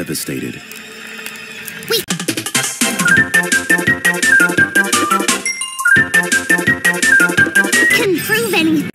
devastated. Wait. Couldn't prove anything.